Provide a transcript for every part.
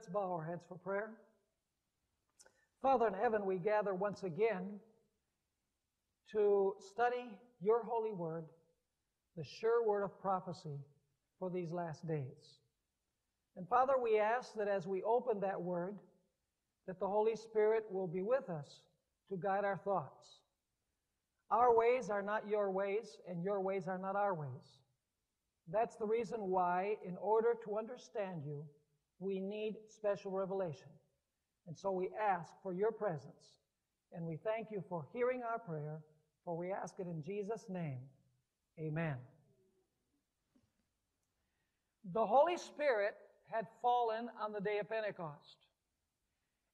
Let's bow our heads for prayer. Father in heaven, we gather once again to study your holy word, the sure word of prophecy for these last days. And Father, we ask that as we open that word, that the Holy Spirit will be with us to guide our thoughts. Our ways are not your ways, and your ways are not our ways. That's the reason why, in order to understand you, we need special revelation. And so we ask for your presence. And we thank you for hearing our prayer, for we ask it in Jesus' name. Amen. The Holy Spirit had fallen on the day of Pentecost.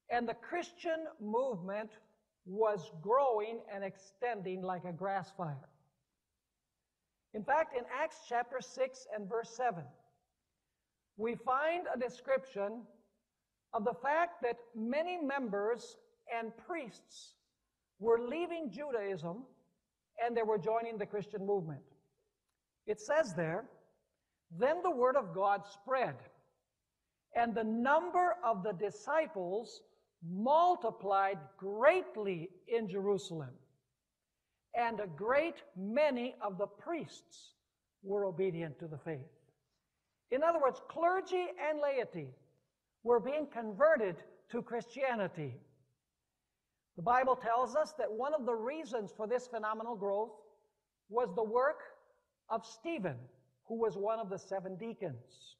And the Christian movement was growing and extending like a grass fire. In fact, in Acts chapter 6 and verse 7, we find a description of the fact that many members and priests were leaving Judaism and they were joining the Christian movement. It says there, then the word of God spread, and the number of the disciples multiplied greatly in Jerusalem, and a great many of the priests were obedient to the faith. In other words, clergy and laity were being converted to Christianity. The Bible tells us that one of the reasons for this phenomenal growth was the work of Stephen, who was one of the seven deacons.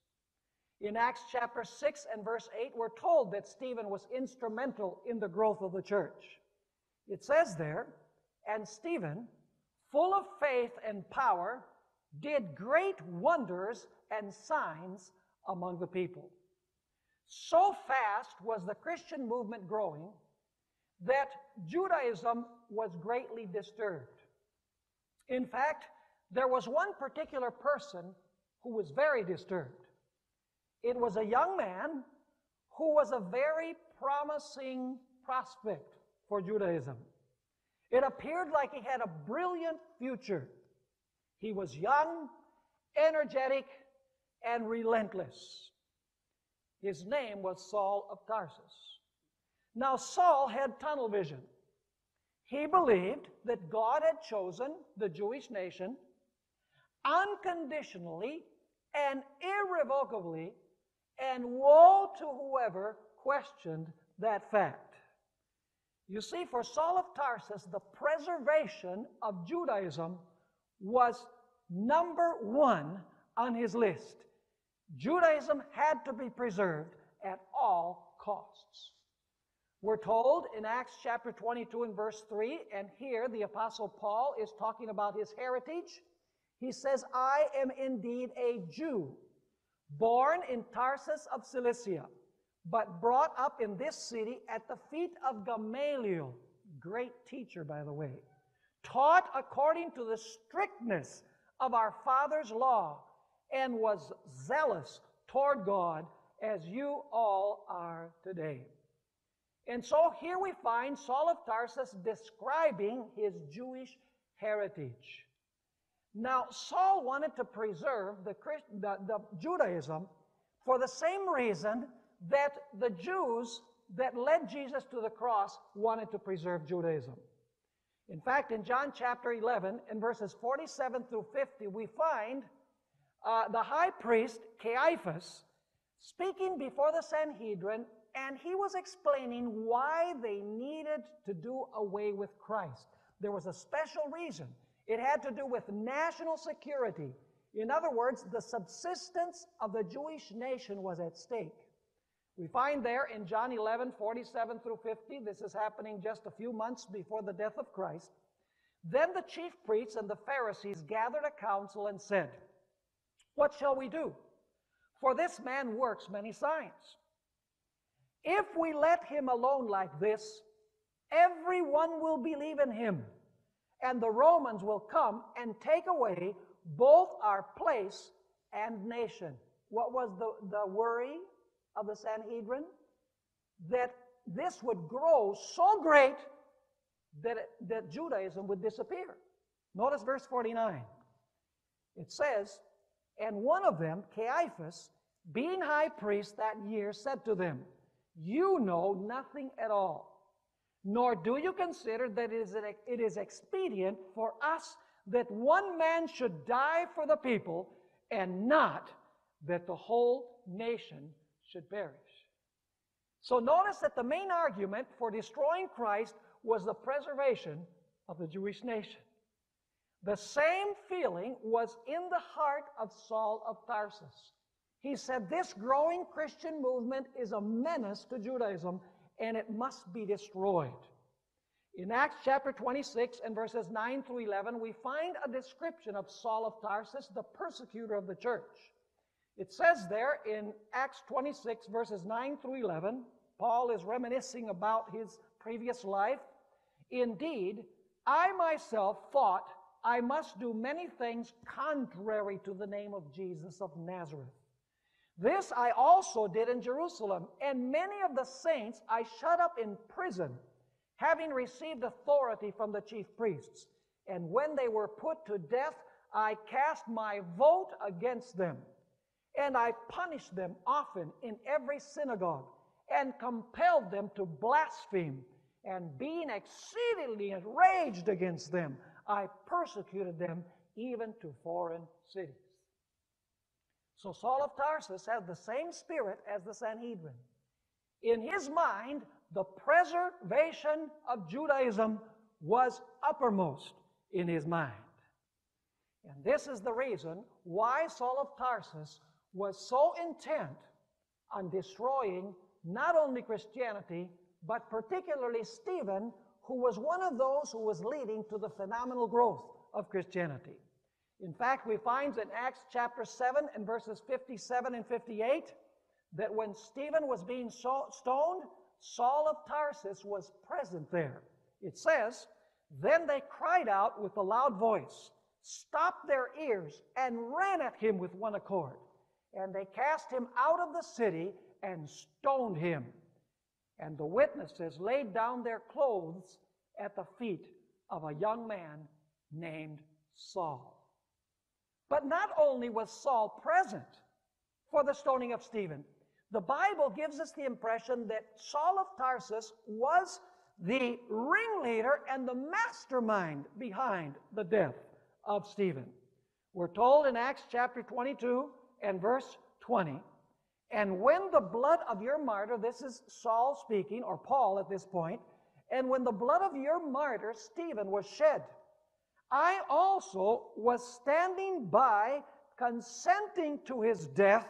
In Acts chapter 6 and verse 8, we're told that Stephen was instrumental in the growth of the church. It says there, and Stephen, full of faith and power, did great wonders and signs among the people. So fast was the Christian movement growing that Judaism was greatly disturbed. In fact, there was one particular person who was very disturbed. It was a young man who was a very promising prospect for Judaism. It appeared like he had a brilliant future. He was young, energetic, and relentless. His name was Saul of Tarsus. Now, Saul had tunnel vision. He believed that God had chosen the Jewish nation unconditionally and irrevocably, and woe to whoever questioned that fact. You see, for Saul of Tarsus, the preservation of Judaism was number one on his list. Judaism had to be preserved at all costs. We're told in Acts chapter 22 and verse 3, and here the Apostle Paul is talking about his heritage. He says, I am indeed a Jew, born in Tarsus of Cilicia, but brought up in this city at the feet of Gamaliel, great teacher, by the way, taught according to the strictness of our father's law and was zealous toward God as you all are today. And so here we find Saul of Tarsus describing his Jewish heritage. Now, Saul wanted to preserve the, the, the, Judaism for the same reason that the Jews that led Jesus to the cross wanted to preserve Judaism. In fact, in John chapter 11, in verses 47 through 50, we find uh, the high priest, Caiaphas, speaking before the Sanhedrin, and he was explaining why they needed to do away with Christ. There was a special reason. It had to do with national security. In other words, the subsistence of the Jewish nation was at stake. We find there in John 11, 47 through 50, this is happening just a few months before the death of Christ. Then the chief priests and the Pharisees gathered a council and said, what shall we do? For this man works many signs. If we let him alone like this, everyone will believe in him, and the Romans will come and take away both our place and nation. What was the, the worry of the Sanhedrin? That this would grow so great that, it, that Judaism would disappear. Notice verse 49. It says, and one of them, Caiaphas, being high priest that year, said to them, You know nothing at all, nor do you consider that it is expedient for us that one man should die for the people, and not that the whole nation should perish. So notice that the main argument for destroying Christ was the preservation of the Jewish nation. The same feeling was in the heart of Saul of Tarsus. He said, This growing Christian movement is a menace to Judaism and it must be destroyed. In Acts chapter 26 and verses 9 through 11, we find a description of Saul of Tarsus, the persecutor of the church. It says there in Acts 26, verses 9 through 11, Paul is reminiscing about his previous life. Indeed, I myself thought I must do many things contrary to the name of Jesus of Nazareth. This I also did in Jerusalem, and many of the saints I shut up in prison, having received authority from the chief priests. And when they were put to death, I cast my vote against them. And I punished them often in every synagogue, and compelled them to blaspheme. And being exceedingly enraged against them, I persecuted them even to foreign cities. So Saul of Tarsus had the same spirit as the Sanhedrin. In his mind, the preservation of Judaism was uppermost in his mind. And this is the reason why Saul of Tarsus was so intent on destroying not only Christianity, but particularly Stephen, who was one of those who was leading to the phenomenal growth of Christianity. In fact, we find in Acts chapter 7 and verses 57 and 58 that when Stephen was being stoned, Saul of Tarsus was present there. It says, Then they cried out with a loud voice, stopped their ears, and ran at him with one accord. And they cast him out of the city and stoned him. And the witnesses laid down their clothes at the feet of a young man named Saul. But not only was Saul present for the stoning of Stephen, the Bible gives us the impression that Saul of Tarsus was the ringleader and the mastermind behind the death of Stephen. We're told in Acts chapter 22 and verse 20, and when the blood of your martyr, this is Saul speaking, or Paul at this point, and when the blood of your martyr, Stephen, was shed, I also was standing by, consenting to his death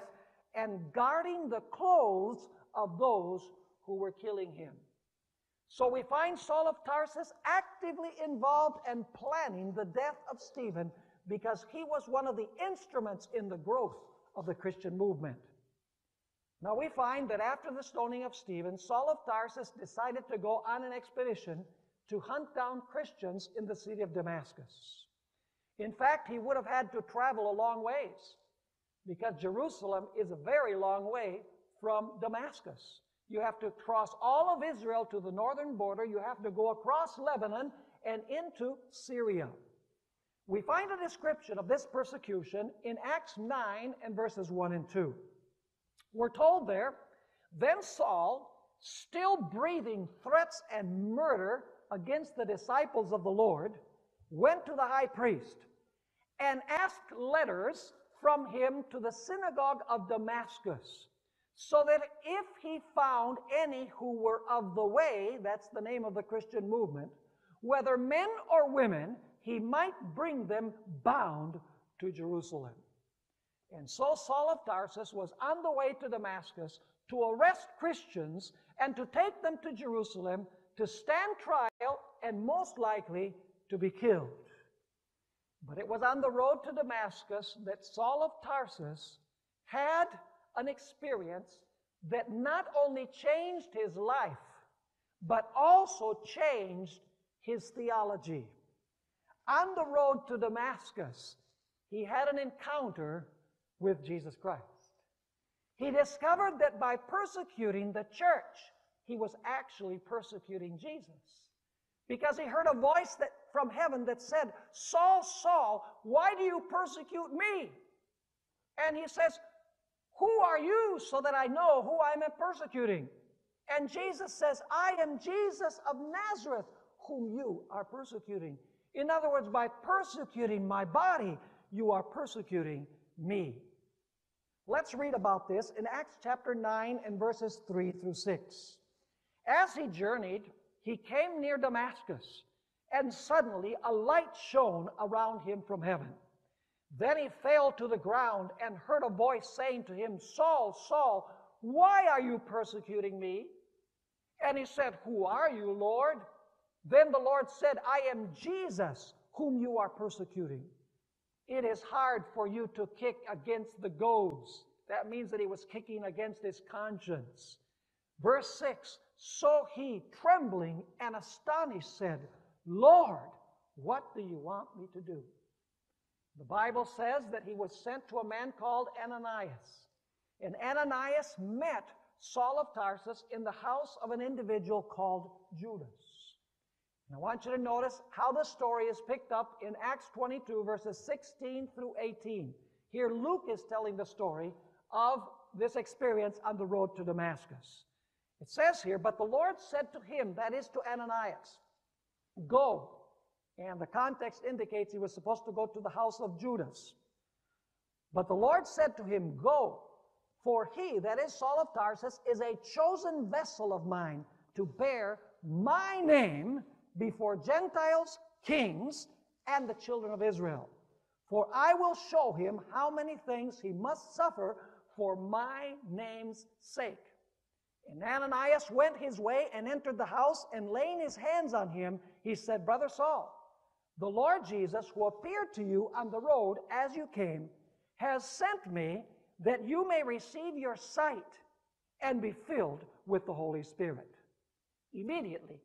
and guarding the clothes of those who were killing him. So we find Saul of Tarsus actively involved and planning the death of Stephen because he was one of the instruments in the growth of the Christian movement. Now we find that after the stoning of Stephen, Saul of Tarsus decided to go on an expedition to hunt down Christians in the city of Damascus. In fact, he would have had to travel a long ways because Jerusalem is a very long way from Damascus. You have to cross all of Israel to the northern border. You have to go across Lebanon and into Syria. We find a description of this persecution in Acts 9 and verses 1 and 2. We're told there, then Saul, still breathing threats and murder against the disciples of the Lord, went to the high priest and asked letters from him to the synagogue of Damascus, so that if he found any who were of the way, that's the name of the Christian movement, whether men or women, he might bring them bound to Jerusalem. And so Saul of Tarsus was on the way to Damascus to arrest Christians and to take them to Jerusalem to stand trial and most likely to be killed. But it was on the road to Damascus that Saul of Tarsus had an experience that not only changed his life, but also changed his theology. On the road to Damascus, he had an encounter with Jesus Christ. He discovered that by persecuting the church, he was actually persecuting Jesus. Because he heard a voice that, from heaven that said, Saul, Saul, why do you persecute me? And he says, Who are you so that I know who I am persecuting? And Jesus says, I am Jesus of Nazareth, whom you are persecuting. In other words, by persecuting my body, you are persecuting me. Let's read about this in Acts chapter 9 and verses 3 through 6. As he journeyed, he came near Damascus, and suddenly a light shone around him from heaven. Then he fell to the ground and heard a voice saying to him, Saul, Saul, why are you persecuting me? And he said, Who are you, Lord? Then the Lord said, I am Jesus, whom you are persecuting. It is hard for you to kick against the goads. That means that he was kicking against his conscience. Verse 6 So he, trembling and astonished, said, Lord, what do you want me to do? The Bible says that he was sent to a man called Ananias. And Ananias met Saul of Tarsus in the house of an individual called Judas. And I want you to notice how the story is picked up in Acts 22, verses 16 through 18. Here, Luke is telling the story of this experience on the road to Damascus. It says here, But the Lord said to him, that is to Ananias, Go. And the context indicates he was supposed to go to the house of Judas. But the Lord said to him, Go, for he, that is Saul of Tarsus, is a chosen vessel of mine to bear my name before Gentiles, kings, and the children of Israel. For I will show him how many things he must suffer for my name's sake. And Ananias went his way and entered the house, and laying his hands on him, he said, Brother Saul, the Lord Jesus, who appeared to you on the road as you came, has sent me that you may receive your sight and be filled with the Holy Spirit. Immediately,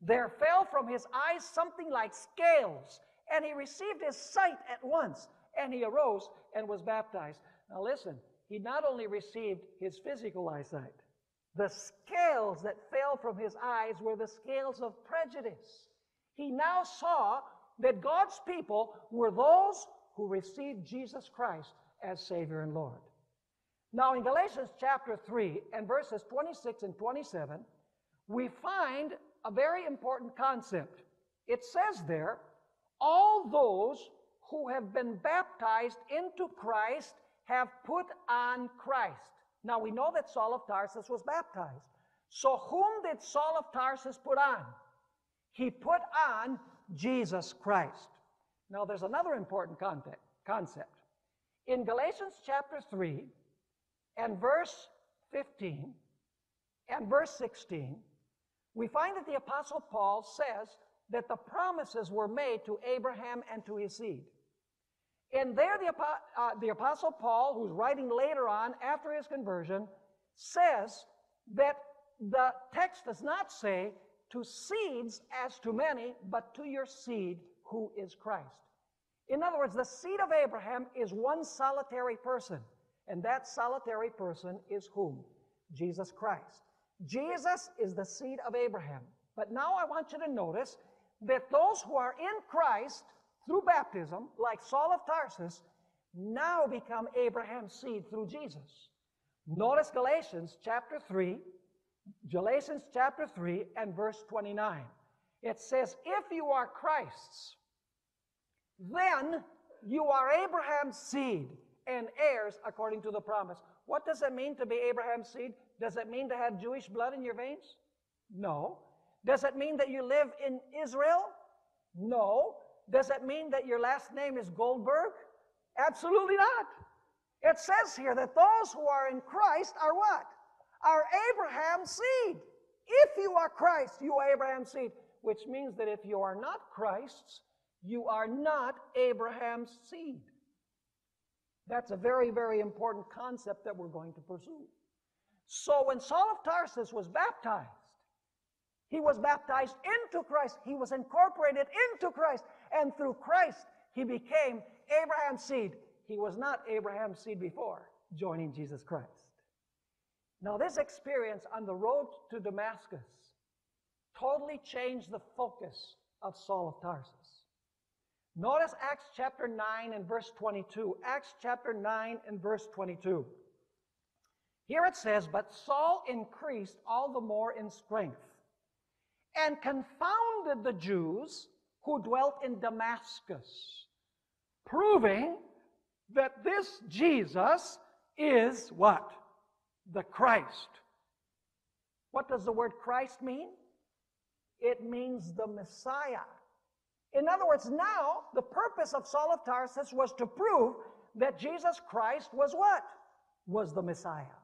there fell from his eyes something like scales, and he received his sight at once, and he arose and was baptized. Now, listen, he not only received his physical eyesight, the scales that fell from his eyes were the scales of prejudice. He now saw that God's people were those who received Jesus Christ as Savior and Lord. Now, in Galatians chapter 3 and verses 26 and 27, we find a very important concept. It says there, all those who have been baptized into Christ have put on Christ. Now we know that Saul of Tarsus was baptized. So whom did Saul of Tarsus put on? He put on Jesus Christ. Now there's another important concept. In Galatians chapter 3 and verse 15 and verse 16, we find that the Apostle Paul says that the promises were made to Abraham and to his seed. And there, the, uh, the Apostle Paul, who's writing later on after his conversion, says that the text does not say to seeds as to many, but to your seed who is Christ. In other words, the seed of Abraham is one solitary person, and that solitary person is whom? Jesus Christ. Jesus is the seed of Abraham. But now I want you to notice that those who are in Christ through baptism, like Saul of Tarsus, now become Abraham's seed through Jesus. Notice Galatians chapter 3, Galatians chapter 3 and verse 29. It says, If you are Christ's, then you are Abraham's seed and heirs according to the promise. What does it mean to be Abraham's seed? Does it mean to have Jewish blood in your veins? No. Does it mean that you live in Israel? No. Does it mean that your last name is Goldberg? Absolutely not. It says here that those who are in Christ are what? Are Abraham's seed. If you are Christ, you are Abraham's seed. Which means that if you are not Christ's, you are not Abraham's seed. That's a very, very important concept that we're going to pursue. So when Saul of Tarsus was baptized, he was baptized into Christ. He was incorporated into Christ. And through Christ, he became Abraham's seed. He was not Abraham's seed before joining Jesus Christ. Now, this experience on the road to Damascus totally changed the focus of Saul of Tarsus. Notice Acts chapter 9 and verse 22. Acts chapter 9 and verse 22. Here it says, But Saul increased all the more in strength and confounded the Jews who dwelt in Damascus, proving that this Jesus is what? The Christ. What does the word Christ mean? It means the Messiah. In other words, now the purpose of Saul of Tarsus was to prove that Jesus Christ was what? Was the Messiah.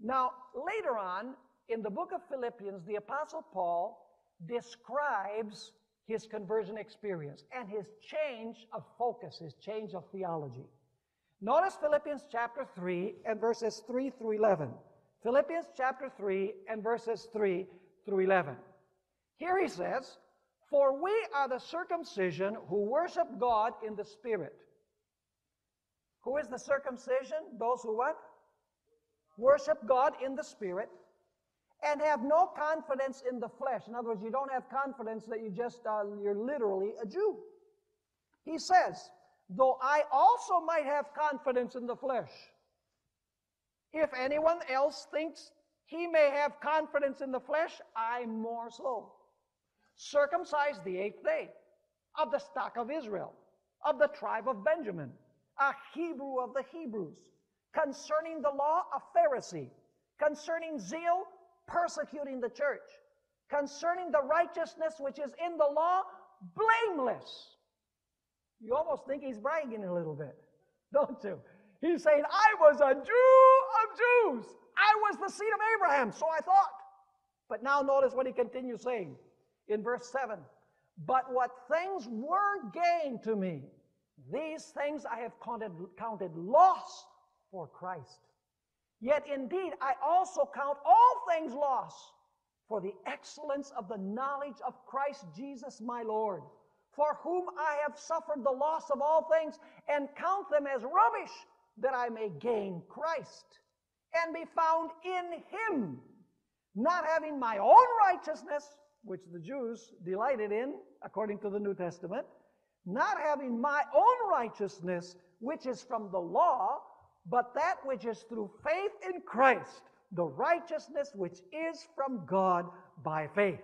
Now, later on in the book of Philippians, the Apostle Paul describes his conversion experience and his change of focus, his change of theology. Notice Philippians chapter 3 and verses 3 through 11. Philippians chapter 3 and verses 3 through 11. Here he says, For we are the circumcision who worship God in the Spirit. Who is the circumcision? Those who what? Worship God in the Spirit and have no confidence in the flesh. In other words, you don't have confidence that you just, uh, you're literally a Jew. He says, though I also might have confidence in the flesh. If anyone else thinks he may have confidence in the flesh, I more so. Circumcised the eighth day, of the stock of Israel, of the tribe of Benjamin, a Hebrew of the Hebrews, concerning the law, a Pharisee, concerning zeal, persecuting the church, concerning the righteousness which is in the law, blameless. You almost think he's bragging a little bit, don't you? He's saying, I was a Jew of Jews. I was the seed of Abraham, so I thought. But now notice what he continues saying in verse 7 But what things were gained to me, these things I have counted, counted loss for Christ. Yet indeed, I also count all things loss for the excellence of the knowledge of Christ Jesus my Lord, for whom I have suffered the loss of all things, and count them as rubbish, that I may gain Christ and be found in him, not having my own righteousness, which the Jews delighted in, according to the New Testament, not having my own righteousness, which is from the law, but that which is through faith in Christ, the righteousness which is from God by faith,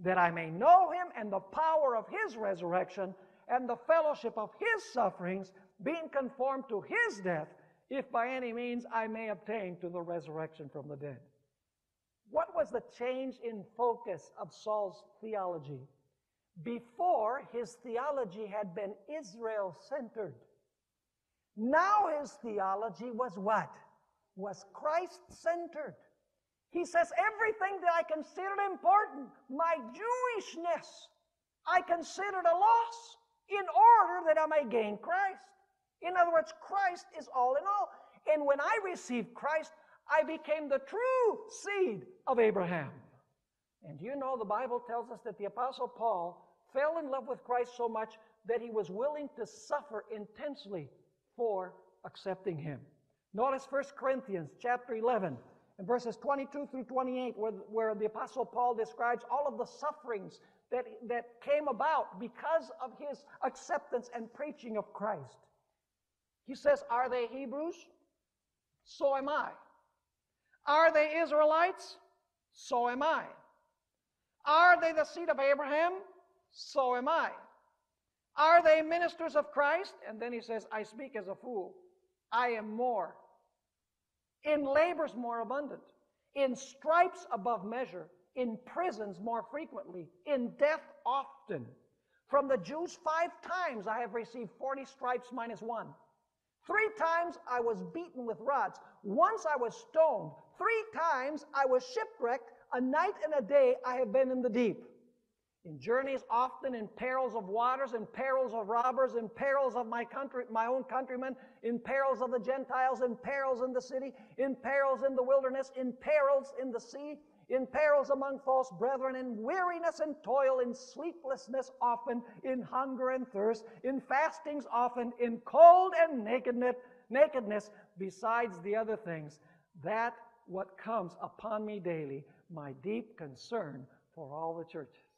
that I may know him and the power of his resurrection and the fellowship of his sufferings, being conformed to his death, if by any means I may obtain to the resurrection from the dead. What was the change in focus of Saul's theology? Before, his theology had been Israel centered. Now his theology was what? Was Christ centered. He says, everything that I considered important, my Jewishness, I considered a loss in order that I may gain Christ. In other words, Christ is all in all. And when I received Christ, I became the true seed of Abraham. And you know, the Bible tells us that the Apostle Paul fell in love with Christ so much that he was willing to suffer intensely for accepting him. Notice 1 Corinthians chapter 11 and verses 22 through 28, where, where the Apostle Paul describes all of the sufferings that, that came about because of his acceptance and preaching of Christ. He says, Are they Hebrews? So am I. Are they Israelites? So am I. Are they the seed of Abraham? So am I. Are they ministers of Christ? And then he says, I speak as a fool. I am more. In labors more abundant. In stripes above measure. In prisons more frequently. In death often. From the Jews, five times I have received 40 stripes minus one. Three times I was beaten with rods. Once I was stoned. Three times I was shipwrecked. A night and a day I have been in the deep in journeys often in perils of waters, in perils of robbers, in perils of my country, my own countrymen, in perils of the Gentiles, in perils in the city, in perils in the wilderness, in perils in the sea, in perils among false brethren, in weariness and toil, in sleeplessness often, in hunger and thirst, in fastings often, in cold and nakedness, nakedness, besides the other things. That what comes upon me daily, my deep concern for all the churches.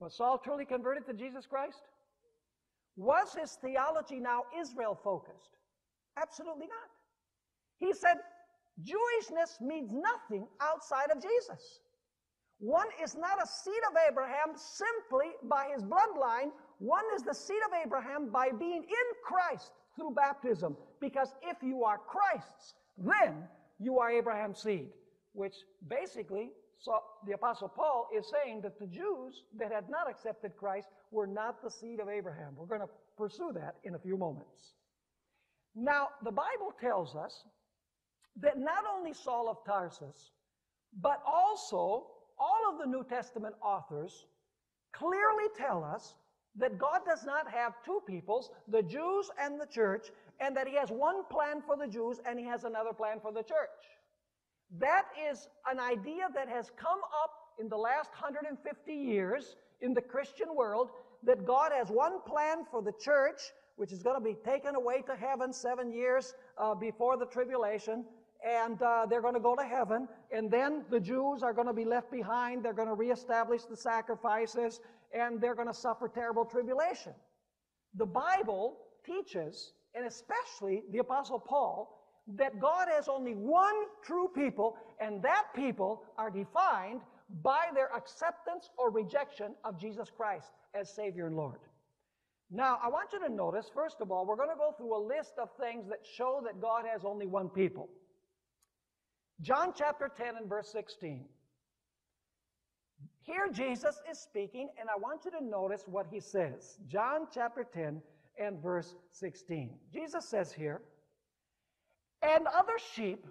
Was Saul truly converted to Jesus Christ? Was his theology now Israel focused? Absolutely not. He said, Jewishness means nothing outside of Jesus. One is not a seed of Abraham simply by his bloodline. One is the seed of Abraham by being in Christ through baptism. Because if you are Christ's, then you are Abraham's seed. Which basically, so the Apostle Paul is saying that the Jews that had not accepted Christ were not the seed of Abraham. We're going to pursue that in a few moments. Now, the Bible tells us that not only Saul of Tarsus, but also all of the New Testament authors clearly tell us that God does not have two peoples, the Jews and the church, and that He has one plan for the Jews and He has another plan for the church. That is an idea that has come up in the last 150 years in the Christian world that God has one plan for the church, which is going to be taken away to heaven seven years uh, before the tribulation, and uh, they're going to go to heaven. And then the Jews are going to be left behind. They're going to reestablish the sacrifices, and they're going to suffer terrible tribulation. The Bible teaches, and especially the Apostle Paul, that God has only one true people, and that people are defined by their acceptance or rejection of Jesus Christ as Savior and Lord. Now, I want you to notice, first of all, we're going to go through a list of things that show that God has only one people. John chapter 10 and verse 16. Here Jesus is speaking, and I want you to notice what he says. John chapter 10 and verse 16. Jesus says here, And other sheep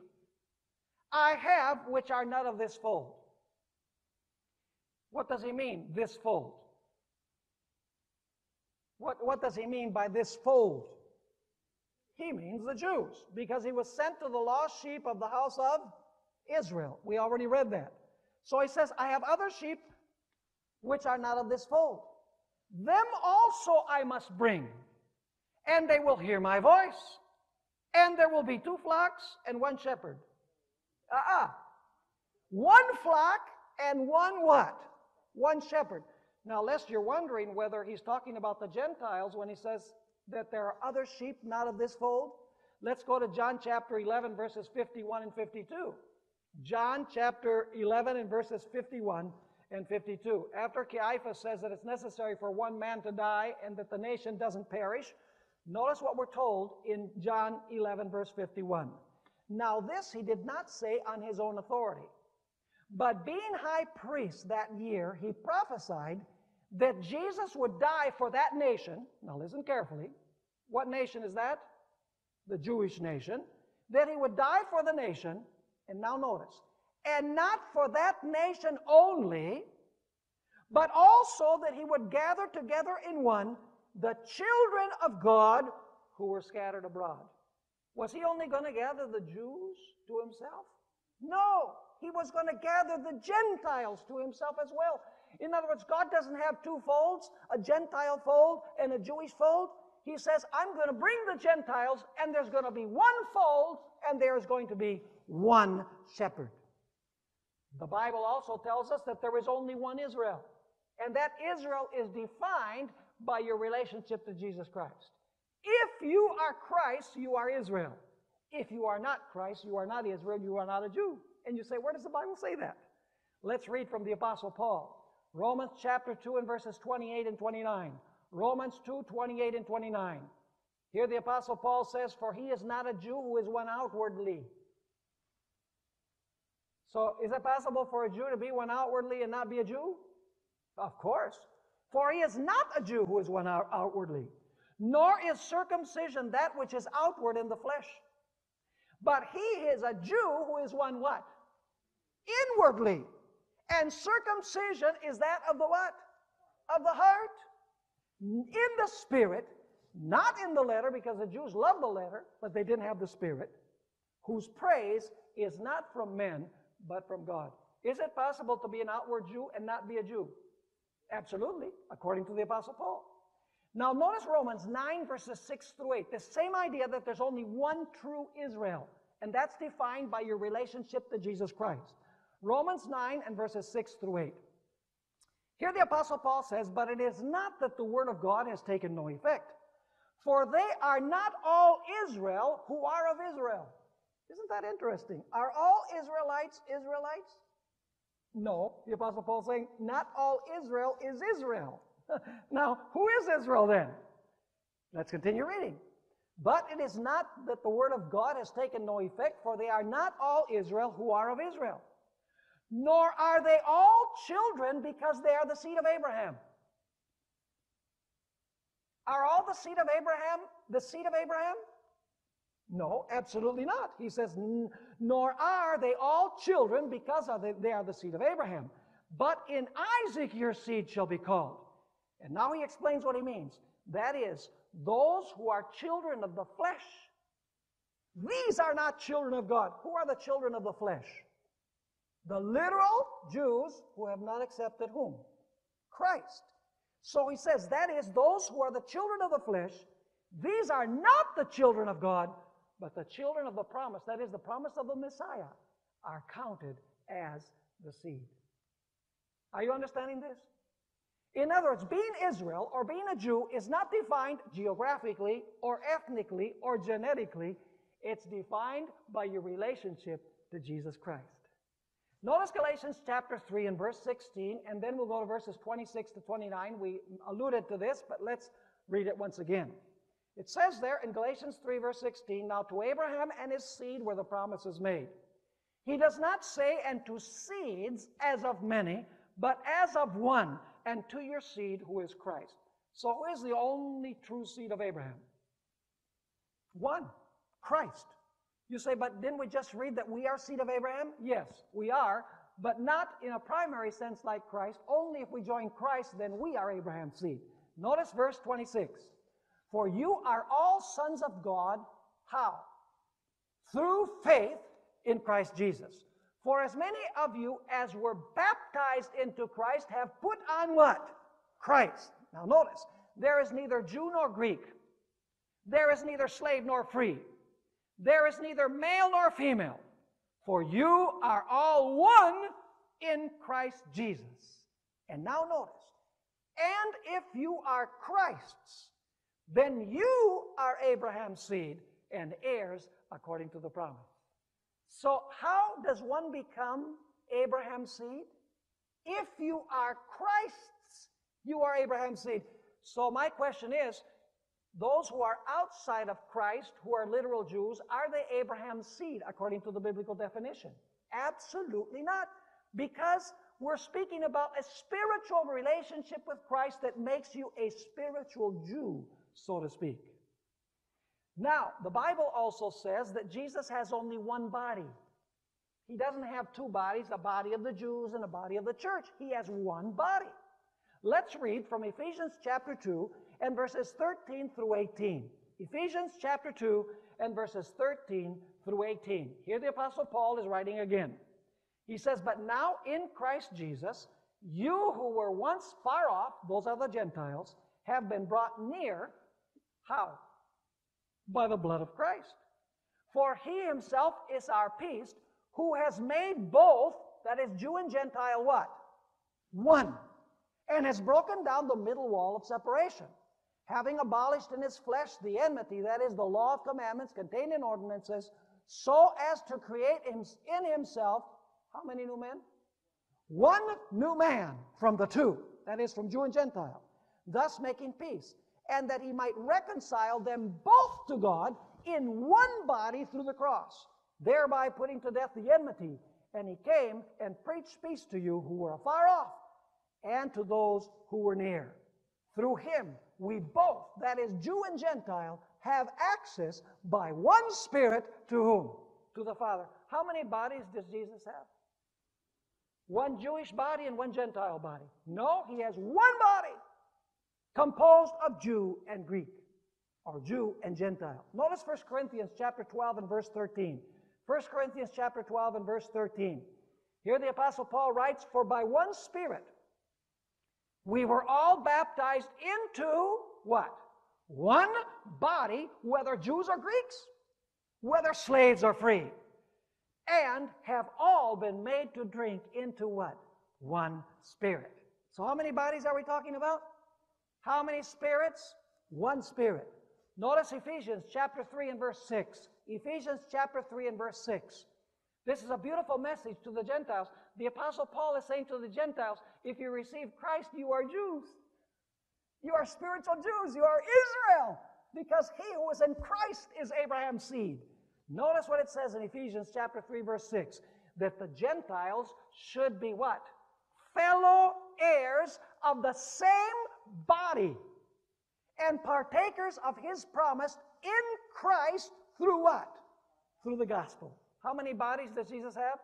I have which are not of this fold. What does he mean, this fold? What, what does he mean by this fold? He means the Jews, because he was sent to the lost sheep of the house of Israel. We already read that. So he says, I have other sheep which are not of this fold. Them also I must bring, and they will hear my voice. And there will be two flocks and one shepherd. Uh-uh. One flock and one what? One shepherd. Now, lest you're wondering whether he's talking about the Gentiles when he says that there are other sheep not of this fold, let's go to John chapter 11, verses 51 and 52. John chapter 11 and verses 51 and 52. After Caiaphas says that it's necessary for one man to die and that the nation doesn't perish, notice what we're told in John 11, verse 51. Now, this he did not say on his own authority, but being high priest that year, he prophesied that Jesus would die for that nation. Now, listen carefully. What nation is that? The Jewish nation. That he would die for the nation and now notice, and not for that nation only, but also that he would gather together in one the children of God who were scattered abroad. Was he only going to gather the Jews to himself? No, he was going to gather the Gentiles to himself as well. In other words, God doesn't have two folds, a Gentile fold and a Jewish fold. He says, I'm going to bring the Gentiles, and there's going to be one fold, and there's going to be one shepherd. The Bible also tells us that there is only one Israel, and that Israel is defined by your relationship to Jesus Christ. If you are Christ, you are Israel. If you are not Christ, you are not Israel, you are not a Jew. And you say, where does the Bible say that? Let's read from the Apostle Paul. Romans chapter 2 and verses 28 and 29. Romans 2, 28 and 29. Here the Apostle Paul says, For he is not a Jew who is one outwardly, so is it possible for a Jew to be one outwardly and not be a Jew? Of course. For he is not a Jew who is one out- outwardly, nor is circumcision that which is outward in the flesh. But he is a Jew who is one what? Inwardly. And circumcision is that of the what? Of the heart. In the spirit, not in the letter, because the Jews love the letter, but they didn't have the spirit, whose praise is not from men, but from God. Is it possible to be an outward Jew and not be a Jew? Absolutely, according to the Apostle Paul. Now, notice Romans 9, verses 6 through 8. The same idea that there's only one true Israel, and that's defined by your relationship to Jesus Christ. Romans 9 and verses 6 through 8. Here the Apostle Paul says, But it is not that the word of God has taken no effect, for they are not all Israel who are of Israel. Isn't that interesting? Are all Israelites Israelites? No. The Apostle Paul saying, not all Israel is Israel. now, who is Israel then? Let's continue reading. But it is not that the word of God has taken no effect, for they are not all Israel who are of Israel. Nor are they all children because they are the seed of Abraham. Are all the seed of Abraham the seed of Abraham? No, absolutely not. He says, nor are they all children because the, they are the seed of Abraham. But in Isaac your seed shall be called. And now he explains what he means. That is, those who are children of the flesh. These are not children of God. Who are the children of the flesh? The literal Jews who have not accepted whom? Christ. So he says, that is, those who are the children of the flesh, these are not the children of God, but the children of the promise, that is, the promise of the Messiah, are counted as the seed. Are you understanding this? In other words, being Israel or being a Jew is not defined geographically or ethnically or genetically. It's defined by your relationship to Jesus Christ. Notice Galatians chapter 3 and verse 16, and then we'll go to verses 26 to 29. We alluded to this, but let's read it once again. It says there in Galatians 3, verse 16, Now to Abraham and his seed were the promises made. He does not say, and to seeds as of many, but as of one, and to your seed who is Christ. So who is the only true seed of Abraham? One, Christ. You say, but didn't we just read that we are seed of Abraham? Yes, we are, but not in a primary sense like Christ. Only if we join Christ, then we are Abraham's seed. Notice verse 26. For you are all sons of God. How? Through faith in Christ Jesus. For as many of you as were baptized into Christ have put on what? Christ. Now notice, there is neither Jew nor Greek. There is neither slave nor free. There is neither male nor female. For you are all one in Christ Jesus. And now notice, and if you are Christ's, then you are Abraham's seed and heirs according to the promise. So, how does one become Abraham's seed? If you are Christ's, you are Abraham's seed. So, my question is those who are outside of Christ, who are literal Jews, are they Abraham's seed according to the biblical definition? Absolutely not. Because we're speaking about a spiritual relationship with Christ that makes you a spiritual Jew, so to speak. Now, the Bible also says that Jesus has only one body. He doesn't have two bodies, a body of the Jews and a body of the church. He has one body. Let's read from Ephesians chapter 2 and verses 13 through 18. Ephesians chapter 2 and verses 13 through 18. Here the Apostle Paul is writing again. He says, But now in Christ Jesus, you who were once far off, those are the Gentiles, have been brought near. How? by the blood of Christ. For he himself is our peace, who has made both, that is, Jew and Gentile, what? One. And has broken down the middle wall of separation, having abolished in his flesh the enmity, that is, the law of commandments contained in ordinances, so as to create in himself, how many new men? One new man from the two, that is, from Jew and Gentile, thus making peace and that he might reconcile them both to God in one body through the cross, thereby putting to death the enmity. And he came and preached peace to you who were afar off and to those who were near. Through him, we both, that is, Jew and Gentile, have access by one Spirit to whom? To the Father. How many bodies does Jesus have? One Jewish body and one Gentile body. No, he has one body composed of Jew and Greek, or Jew and Gentile. Notice 1 Corinthians chapter 12 and verse 13. 1 Corinthians chapter 12 and verse 13. Here the Apostle Paul writes, For by one Spirit we were all baptized into what? One body, whether Jews or Greeks, whether slaves or free, and have all been made to drink into what? One Spirit. So how many bodies are we talking about? How many spirits? One spirit. Notice Ephesians chapter 3 and verse 6. Ephesians chapter 3 and verse 6. This is a beautiful message to the Gentiles. The Apostle Paul is saying to the Gentiles, if you receive Christ, you are Jews. You are spiritual Jews. You are Israel. Because he who is in Christ is Abraham's seed. Notice what it says in Ephesians chapter 3, verse 6 that the Gentiles should be what? Fellow heirs of the same body and partakers of his promise in Christ through what? Through the gospel. How many bodies does Jesus have?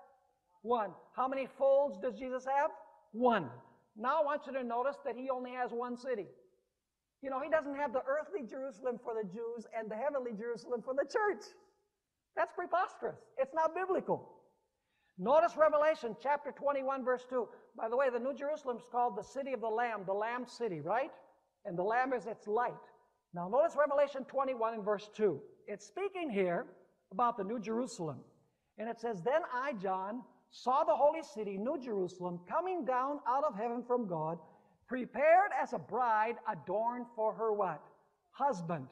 One. How many folds does Jesus have? One. Now I want you to notice that he only has one city. You know, he doesn't have the earthly Jerusalem for the Jews and the heavenly Jerusalem for the church. That's preposterous. It's not biblical. Notice Revelation chapter 21, verse 2. By the way, the New Jerusalem is called the city of the Lamb, the Lamb city, right? And the Lamb is its light. Now, notice Revelation 21 and verse 2. It's speaking here about the New Jerusalem. And it says, Then I, John, saw the holy city, New Jerusalem, coming down out of heaven from God, prepared as a bride adorned for her what? Husband.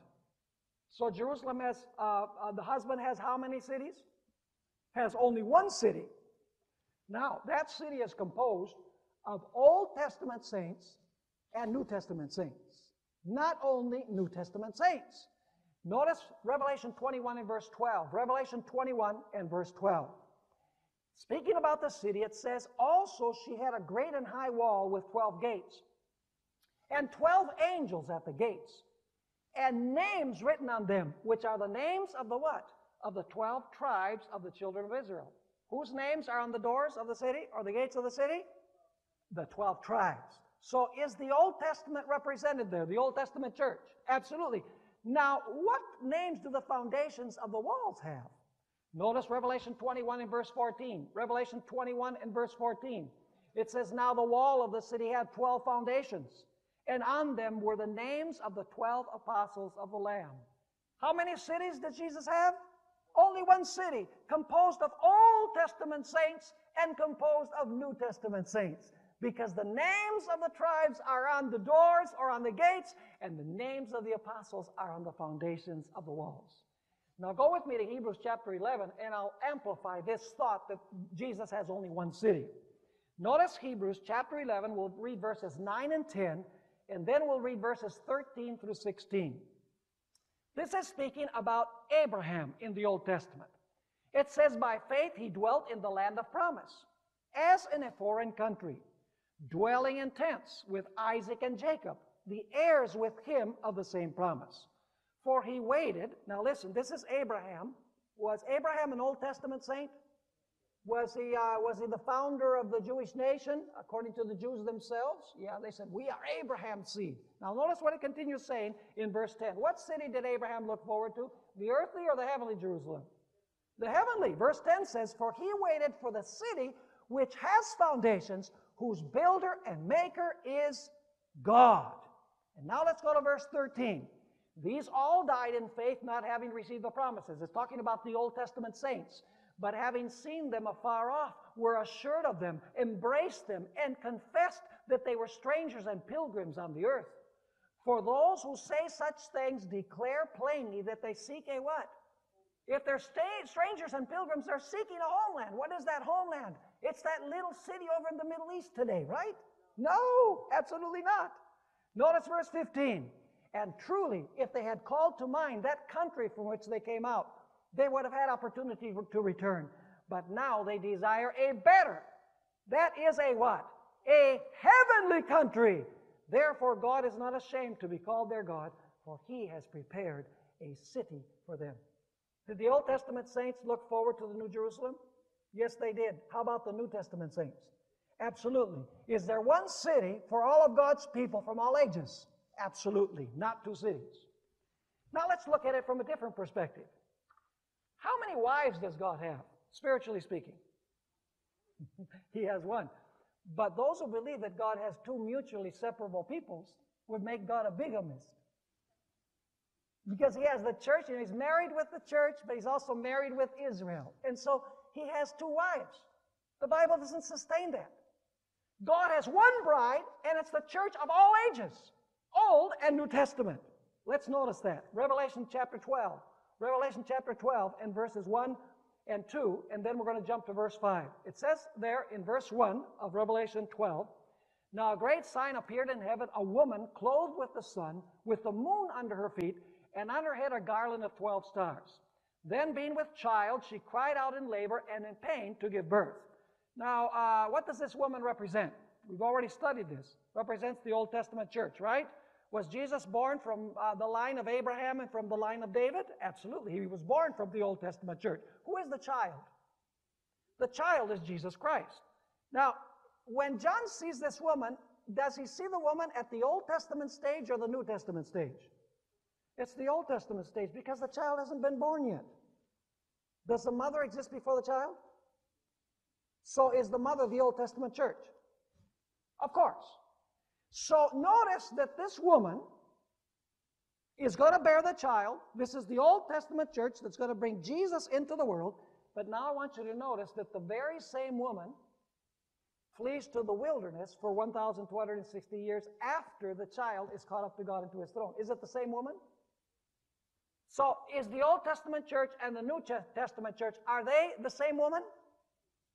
So Jerusalem has, uh, uh, the husband has how many cities? Has only one city. Now, that city is composed of Old Testament saints and New Testament saints. Not only New Testament saints. Notice Revelation 21 and verse 12. Revelation 21 and verse 12. Speaking about the city, it says, Also she had a great and high wall with 12 gates, and 12 angels at the gates, and names written on them, which are the names of the what? Of the 12 tribes of the children of Israel. Whose names are on the doors of the city or the gates of the city? The 12 tribes. So is the Old Testament represented there, the Old Testament church? Absolutely. Now, what names do the foundations of the walls have? Notice Revelation 21 and verse 14. Revelation 21 and verse 14. It says, Now the wall of the city had 12 foundations, and on them were the names of the 12 apostles of the Lamb. How many cities did Jesus have? Only one city, composed of Old Testament saints and composed of New Testament saints because the names of the tribes are on the doors or on the gates, and the names of the apostles are on the foundations of the walls. Now go with me to Hebrews chapter 11, and I'll amplify this thought that Jesus has only one city. Notice Hebrews chapter 11, we'll read verses 9 and 10, and then we'll read verses 13 through 16. This is speaking about Abraham in the Old Testament. It says, By faith he dwelt in the land of promise, as in a foreign country dwelling in tents with Isaac and Jacob, the heirs with him of the same promise. For he waited. Now listen, this is Abraham. Was Abraham an Old Testament saint? Was he, uh, was he the founder of the Jewish nation, according to the Jews themselves? Yeah, they said, We are Abraham's seed. Now, notice what it continues saying in verse 10. What city did Abraham look forward to? The earthly or the heavenly Jerusalem? The heavenly. Verse 10 says, For he waited for the city which has foundations, whose builder and maker is God. And now let's go to verse 13. These all died in faith, not having received the promises. It's talking about the Old Testament saints. But having seen them afar off, were assured of them, embraced them, and confessed that they were strangers and pilgrims on the earth. For those who say such things declare plainly that they seek a what? If they're strangers and pilgrims, they're seeking a homeland. What is that homeland? It's that little city over in the Middle East today, right? No, absolutely not. Notice verse 15. And truly, if they had called to mind that country from which they came out, they would have had opportunity to return. But now they desire a better. That is a what? A heavenly country. Therefore, God is not ashamed to be called their God, for he has prepared a city for them. Did the Old Testament saints look forward to the New Jerusalem? Yes, they did. How about the New Testament saints? Absolutely. Is there one city for all of God's people from all ages? Absolutely. Not two cities. Now let's look at it from a different perspective. How many wives does God have, spiritually speaking? he has one. But those who believe that God has two mutually separable peoples would make God a bigamist. Because he has the church and he's married with the church, but he's also married with Israel. And so he has two wives. The Bible doesn't sustain that. God has one bride, and it's the church of all ages, Old and New Testament. Let's notice that. Revelation chapter 12. Revelation chapter 12 and verses 1 and 2, and then we're going to jump to verse 5. It says there in verse 1 of Revelation 12 Now a great sign appeared in heaven, a woman clothed with the sun, with the moon under her feet, and on her head a garland of 12 stars. Then, being with child, she cried out in labor and in pain to give birth. Now, uh, what does this woman represent? We've already studied this. Represents the Old Testament church, right? Was Jesus born from uh, the line of Abraham and from the line of David? Absolutely. He was born from the Old Testament church. Who is the child? The child is Jesus Christ. Now, when John sees this woman, does he see the woman at the Old Testament stage or the New Testament stage? It's the Old Testament stage because the child hasn't been born yet. Does the mother exist before the child? So is the mother the Old Testament church? Of course. So notice that this woman is going to bear the child. This is the Old Testament church that's going to bring Jesus into the world. But now I want you to notice that the very same woman flees to the wilderness for 1,260 years after the child is caught up to God into his throne. Is it the same woman? So is the Old Testament church and the New Testament church, are they the same woman?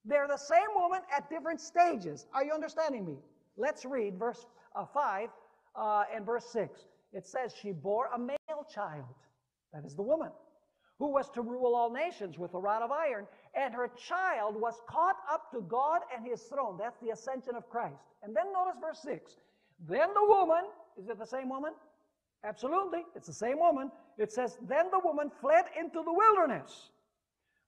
They're the same woman at different stages. Are you understanding me? Let's read verse uh, 5 uh, and verse 6. It says, She bore a male child, that is the woman, who was to rule all nations with a rod of iron, and her child was caught up to God and his throne. That's the ascension of Christ. And then notice verse 6. Then the woman, is it the same woman? Absolutely, it's the same woman. It says, Then the woman fled into the wilderness,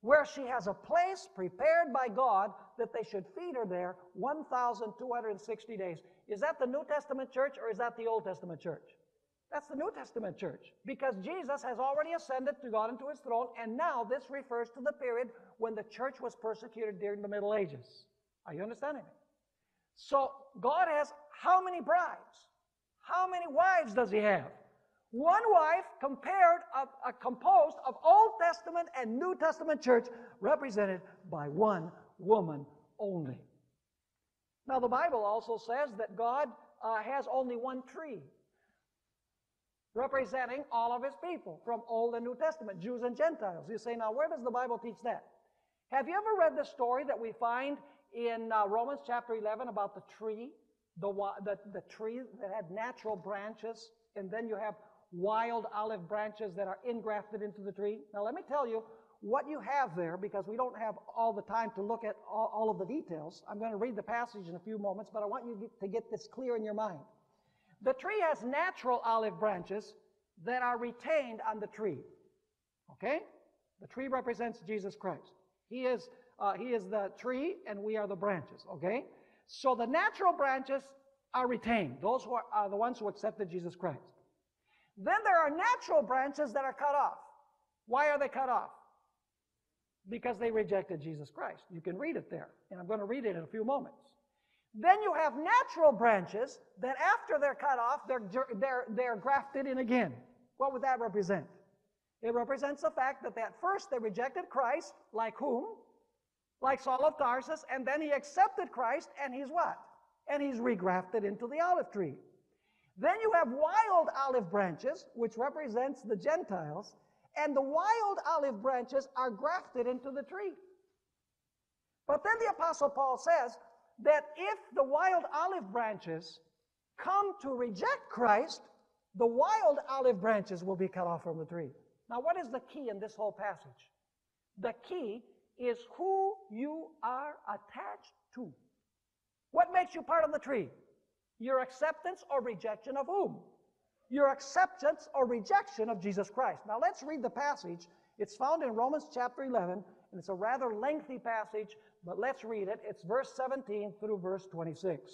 where she has a place prepared by God that they should feed her there 1,260 days. Is that the New Testament church or is that the Old Testament church? That's the New Testament church because Jesus has already ascended to God into his throne, and now this refers to the period when the church was persecuted during the Middle Ages. Are you understanding me? So God has how many brides? How many wives does he have? One wife compared, uh, uh, composed of Old Testament and New Testament church, represented by one woman only. Now, the Bible also says that God uh, has only one tree, representing all of his people from Old and New Testament, Jews and Gentiles. You say, now, where does the Bible teach that? Have you ever read the story that we find in uh, Romans chapter 11 about the tree? The, the, the tree that had natural branches, and then you have wild olive branches that are ingrafted into the tree. Now, let me tell you what you have there because we don't have all the time to look at all, all of the details. I'm going to read the passage in a few moments, but I want you to get this clear in your mind. The tree has natural olive branches that are retained on the tree. Okay? The tree represents Jesus Christ. He is, uh, he is the tree, and we are the branches. Okay? So the natural branches are retained, those who are, are the ones who accepted Jesus Christ. Then there are natural branches that are cut off. Why are they cut off? Because they rejected Jesus Christ. You can read it there, and I'm going to read it in a few moments. Then you have natural branches that after they're cut off, they're, they're, they're grafted in again. What would that represent? It represents the fact that at first they rejected Christ, like whom? Like Saul of Tarsus, and then he accepted Christ, and he's what? And he's regrafted into the olive tree. Then you have wild olive branches, which represents the Gentiles, and the wild olive branches are grafted into the tree. But then the Apostle Paul says that if the wild olive branches come to reject Christ, the wild olive branches will be cut off from the tree. Now, what is the key in this whole passage? The key is who you are attached to. What makes you part of the tree? Your acceptance or rejection of whom? Your acceptance or rejection of Jesus Christ. Now let's read the passage. It's found in Romans chapter 11, and it's a rather lengthy passage, but let's read it. It's verse 17 through verse 26.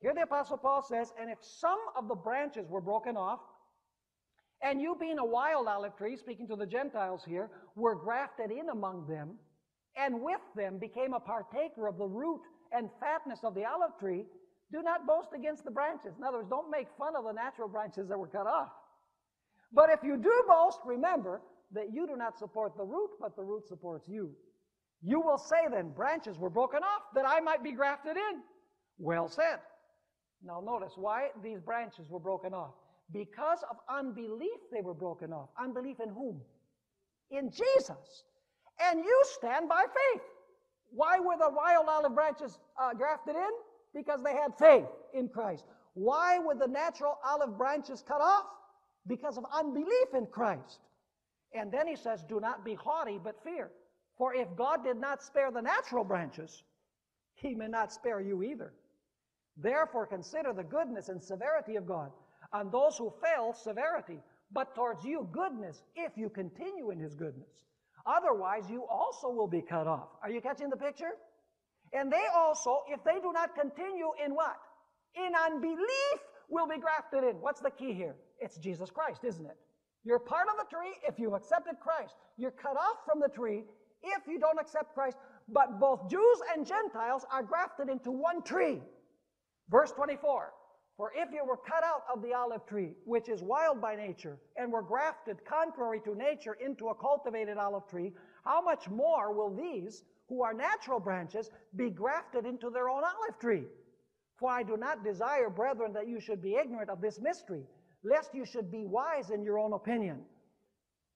Here the Apostle Paul says, And if some of the branches were broken off, and you being a wild olive tree, speaking to the Gentiles here, were grafted in among them, and with them became a partaker of the root and fatness of the olive tree, do not boast against the branches. In other words, don't make fun of the natural branches that were cut off. But if you do boast, remember that you do not support the root, but the root supports you. You will say then, branches were broken off that I might be grafted in. Well said. Now notice why these branches were broken off. Because of unbelief, they were broken off. Unbelief in whom? in Jesus. And you stand by faith. Why were the wild olive branches uh, grafted in? Because they had faith in Christ. Why were the natural olive branches cut off? Because of unbelief in Christ. And then he says, Do not be haughty, but fear. For if God did not spare the natural branches, he may not spare you either. Therefore, consider the goodness and severity of God. On those who fail, severity, but towards you, goodness, if you continue in his goodness. Otherwise, you also will be cut off. Are you catching the picture? And they also, if they do not continue in what? In unbelief, will be grafted in. What's the key here? It's Jesus Christ, isn't it? You're part of the tree if you accepted Christ. You're cut off from the tree if you don't accept Christ. But both Jews and Gentiles are grafted into one tree. Verse 24 For if you were cut out of the olive tree, which is wild by nature, and were grafted contrary to nature into a cultivated olive tree, how much more will these, who are natural branches, be grafted into their own olive tree? For I do not desire, brethren, that you should be ignorant of this mystery lest you should be wise in your own opinion.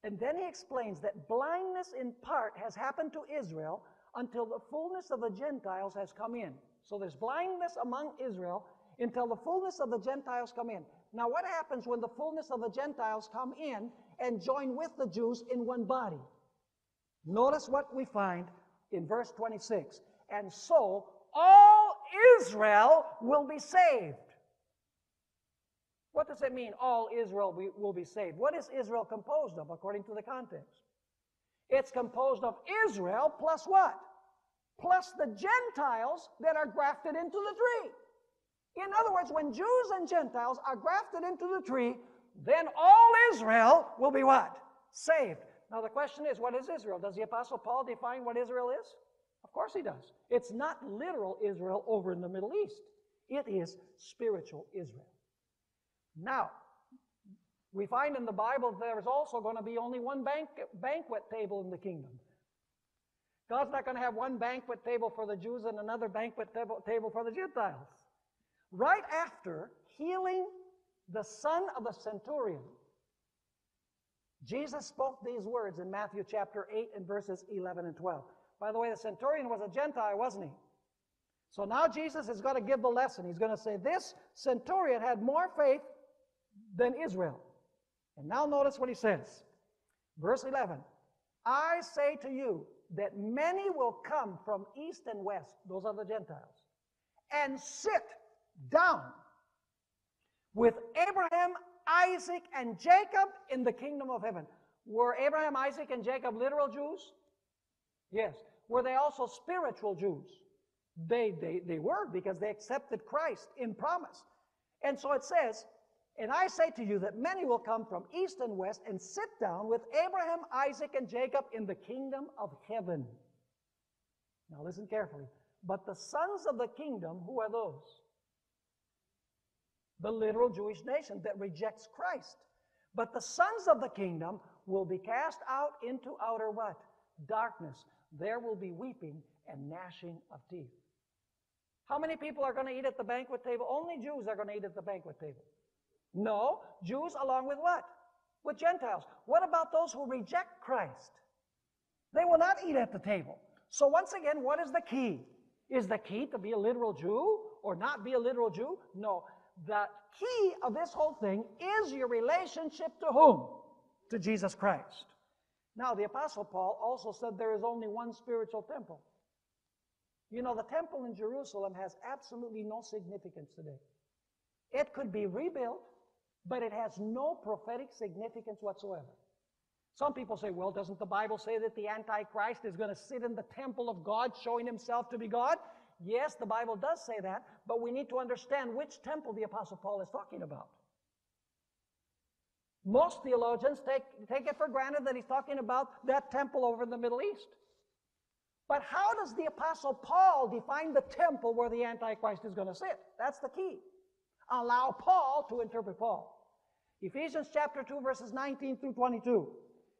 And then he explains that blindness in part has happened to Israel until the fullness of the Gentiles has come in. So there's blindness among Israel until the fullness of the Gentiles come in. Now, what happens when the fullness of the Gentiles come in and join with the Jews in one body? Notice what we find in verse 26. And so all Israel will be saved. What does it mean, all Israel will be saved? What is Israel composed of, according to the context? It's composed of Israel plus what? Plus the Gentiles that are grafted into the tree. In other words, when Jews and Gentiles are grafted into the tree, then all Israel will be what? Saved. Now the question is, what is Israel? Does the Apostle Paul define what Israel is? Of course he does. It's not literal Israel over in the Middle East. It is spiritual Israel. Now, we find in the Bible there's also going to be only one bank, banquet table in the kingdom. God's not going to have one banquet table for the Jews and another banquet table for the Gentiles. Right after healing the son of the centurion, Jesus spoke these words in Matthew chapter 8 and verses 11 and 12. By the way, the centurion was a Gentile, wasn't he? So now Jesus is going to give the lesson. He's going to say, This centurion had more faith than Israel. And now notice what he says. Verse 11 I say to you that many will come from east and west, those are the Gentiles, and sit down with Abraham, Isaac, and Jacob in the kingdom of heaven. Were Abraham, Isaac, and Jacob literal Jews? Yes. Were they also spiritual Jews? They, they, they were because they accepted Christ in promise. And so it says, and I say to you that many will come from east and west and sit down with Abraham, Isaac, and Jacob in the kingdom of heaven. Now listen carefully. But the sons of the kingdom, who are those? The literal Jewish nation that rejects Christ. But the sons of the kingdom will be cast out into outer what? Darkness. There will be weeping and gnashing of teeth. How many people are going to eat at the banquet table? Only Jews are going to eat at the banquet table. No, Jews along with what? With Gentiles. What about those who reject Christ? They will not eat at the table. So, once again, what is the key? Is the key to be a literal Jew or not be a literal Jew? No. The key of this whole thing is your relationship to whom? To Jesus Christ. Now, the Apostle Paul also said there is only one spiritual temple. You know, the temple in Jerusalem has absolutely no significance today. It could be rebuilt, but it has no prophetic significance whatsoever. Some people say, well, doesn't the Bible say that the Antichrist is going to sit in the temple of God showing himself to be God? Yes, the Bible does say that, but we need to understand which temple the Apostle Paul is talking about. Most theologians take, take it for granted that he's talking about that temple over in the Middle East. But how does the Apostle Paul define the temple where the Antichrist is going to sit? That's the key. Allow Paul to interpret Paul. Ephesians chapter 2, verses 19 through 22.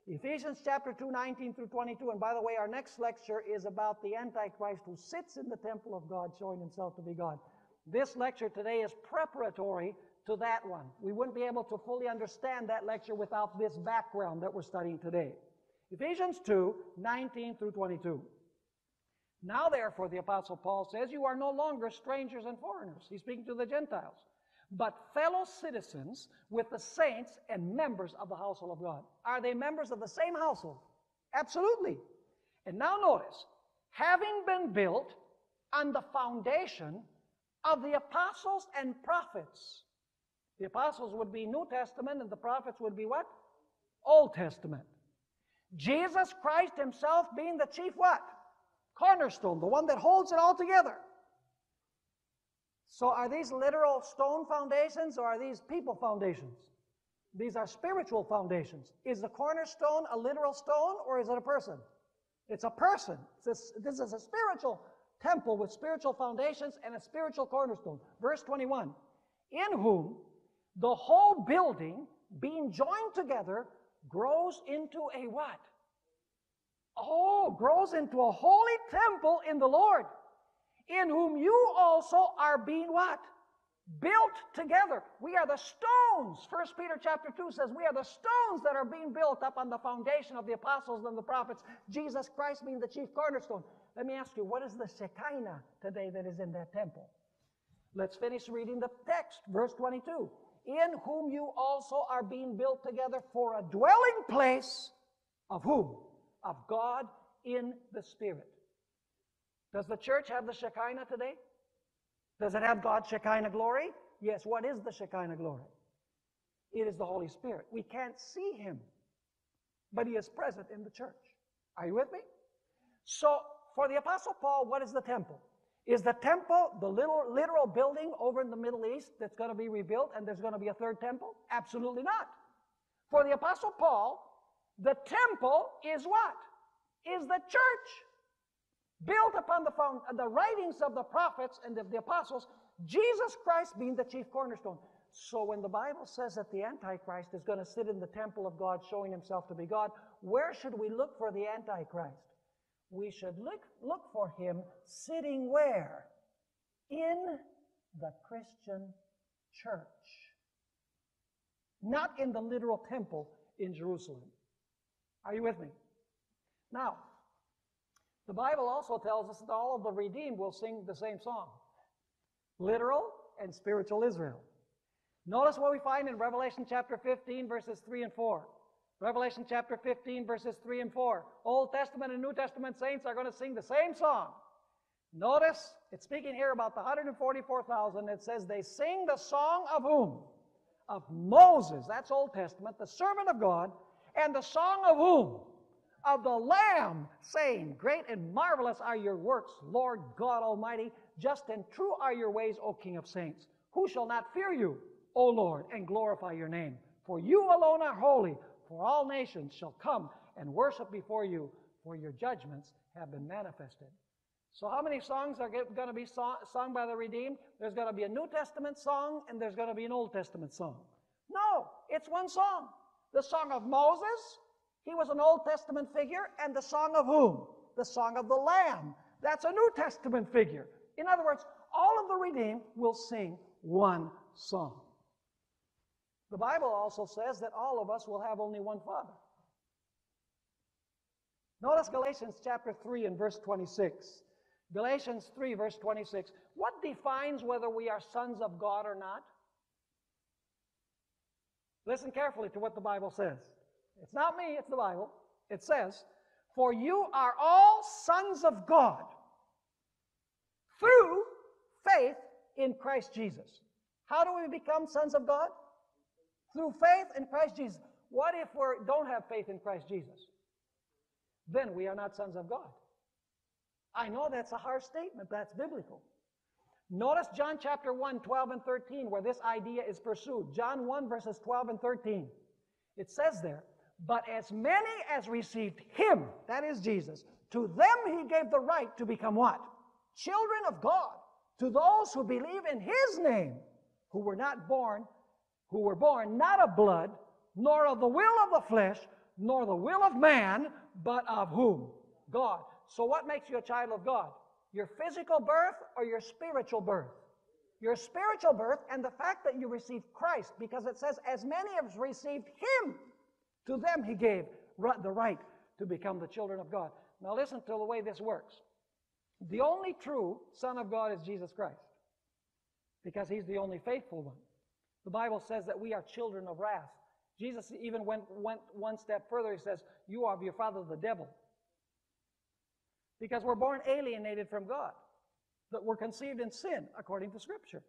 Ephesians chapter 2, 19 through 22. And by the way, our next lecture is about the Antichrist who sits in the temple of God, showing himself to be God. This lecture today is preparatory to that one. We wouldn't be able to fully understand that lecture without this background that we're studying today. Ephesians 2 19 through 22. Now, therefore, the Apostle Paul says, You are no longer strangers and foreigners. He's speaking to the Gentiles, but fellow citizens with the saints and members of the household of God. Are they members of the same household? Absolutely. And now notice, having been built on the foundation of the apostles and prophets. The apostles would be New Testament and the prophets would be what? Old Testament. Jesus Christ himself being the chief what? cornerstone, the one that holds it all together. So, are these literal stone foundations or are these people foundations? These are spiritual foundations. Is the cornerstone a literal stone or is it a person? It's a person. This, is a spiritual temple with spiritual foundations and a spiritual cornerstone. Verse 21 In whom the whole building, being joined together, grows into a what? oh, grows into a holy temple in the Lord, in whom you also are being what? Built together. We are the stones. First Peter chapter 2 says we are the stones that are being built up on the foundation of the apostles and the prophets, Jesus Christ being the chief cornerstone. Let me ask you, what is the Shekinah today that is in that temple? Let's finish reading the text, verse 22. In whom you also are being built together for a dwelling place of whom? of God in the Spirit. Does the church have the Shekinah today? Does it have God's Shekinah glory? Yes. What is the Shekinah glory? It is the Holy Spirit. We can't see Him, but He is present in the church. Are you with me? So, for the Apostle Paul, what is the temple? Is the temple the little literal building over in the Middle East that's going to be rebuilt and there's going to be a third temple? Absolutely not. For the Apostle Paul, the temple is what? Is the church. Built upon the, found, uh, the writings of the prophets and of the apostles, Jesus Christ being the chief cornerstone. So when the Bible says that the Antichrist is going to sit in the temple of God showing himself to be God, where should we look for the Antichrist? We should look, look for him sitting where? In the Christian church. Not in the literal temple in Jerusalem. Are you with me? Now, the Bible also tells us that all of the redeemed will sing the same song literal and spiritual Israel. Notice what we find in Revelation chapter 15, verses 3 and 4. Revelation chapter 15, verses 3 and 4. Old Testament and New Testament saints are going to sing the same song. Notice, it's speaking here about the 144,000. It says they sing the song of whom? Of Moses. That's Old Testament, the servant of God, and the song of whom? Of the Lamb, saying, Great and marvelous are your works, Lord God Almighty. Just and true are your ways, O King of saints. Who shall not fear you, O Lord, and glorify your name? For you alone are holy, for all nations shall come and worship before you, for your judgments have been manifested. So, how many songs are going to be sung by the redeemed? There's going to be a New Testament song and there's going to be an Old Testament song. No, it's one song. The song of Moses, he was an Old Testament figure, and the song of whom? The song of the Lamb. That's a New Testament figure. In other words, all of the redeemed will sing one song. The Bible also says that all of us will have only one Father. Notice Galatians chapter 3 and verse 26. Galatians 3, verse 26. What defines whether we are sons of God or not? Listen carefully to what the Bible says. It's not me, it's the Bible. It says, For you are all sons of God through faith in Christ Jesus. How do we become sons of God? Through faith in Christ Jesus. What if we don't have faith in Christ Jesus? Then we are not sons of God. I know that's a harsh statement, that's biblical. Notice John chapter 1, 12 and 13, where this idea is pursued. John 1, verses 12 and 13. It says there, But as many as received him, that is Jesus, to them he gave the right to become what? Children of God. To those who believe in his name, who were not born, who were born not of blood, nor of the will of the flesh, nor the will of man, but of whom? God. So what makes you a child of God? Your physical birth or your spiritual birth? Your spiritual birth and the fact that you received Christ, because it says, as many as received Him, to them He gave the right to become the children of God. Now, listen to the way this works. The only true Son of God is Jesus Christ because he's the only faithful one. The Bible says that we are children of wrath. Jesus even went, went one step further. He says, You are of your father, the devil. Because we're born alienated from God, that we're conceived in sin, according to Scripture.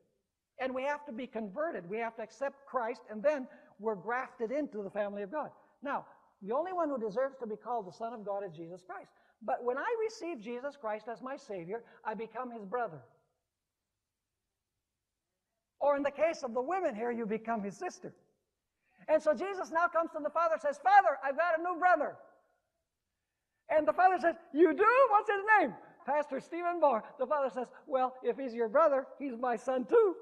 And we have to be converted. We have to accept Christ, and then we're grafted into the family of God. Now, the only one who deserves to be called the Son of God is Jesus Christ. But when I receive Jesus Christ as my Savior, I become His brother. Or in the case of the women here, you become His sister. And so Jesus now comes to the Father and says, Father, I've got a new brother. And the Father says, You do? What's his name? Pastor Stephen Bohr. The Father says, Well, if he's your brother, he's my son too.